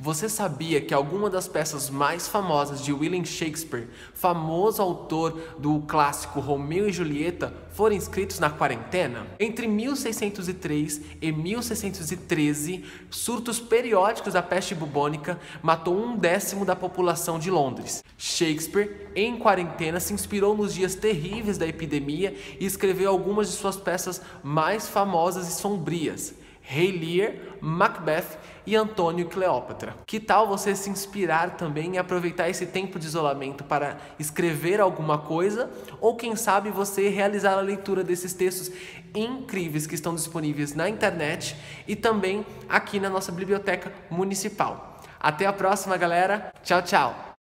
Você sabia que algumas das peças mais famosas de William Shakespeare, famoso autor do clássico Romeu e Julieta, foram escritos na quarentena? Entre 1603 e 1613, surtos periódicos da peste bubônica matou um décimo da população de Londres. Shakespeare, em quarentena, se inspirou nos dias terríveis da epidemia e escreveu algumas de suas peças mais famosas e sombrias. Rei Lear, Macbeth e Antônio Cleópatra. Que tal você se inspirar também e aproveitar esse tempo de isolamento para escrever alguma coisa ou quem sabe você realizar a leitura desses textos incríveis que estão disponíveis na internet e também aqui na nossa biblioteca municipal. Até a próxima, galera. Tchau, tchau.